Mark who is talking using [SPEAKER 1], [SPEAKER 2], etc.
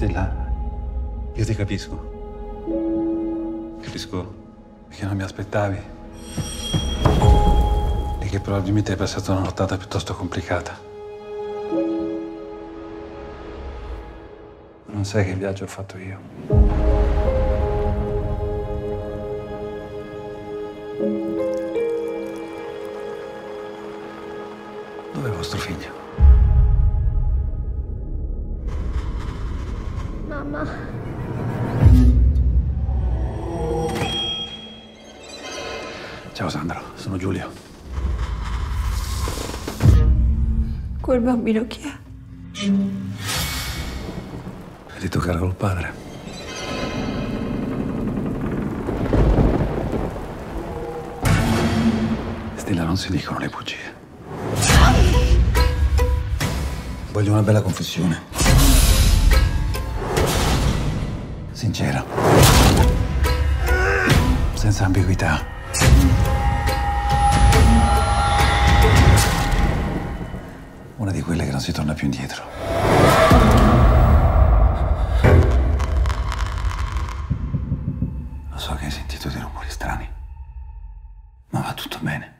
[SPEAKER 1] Stella, io ti capisco. Capisco che non mi aspettavi e che probabilmente hai passato una nottata piuttosto complicata. Non sai che viaggio ho fatto io. Dov'è vostro figlio?
[SPEAKER 2] Mamma.
[SPEAKER 1] Ciao Sandro, sono Giulio.
[SPEAKER 2] Quel bambino chi è?
[SPEAKER 1] Hai detto che era col padre. Stella, non si dicono le bugie. Voglio una bella confessione. Sincera. Senza ambiguità. Una di quelle che non si torna più indietro. Lo so che hai sentito dei rumori strani, ma va tutto bene.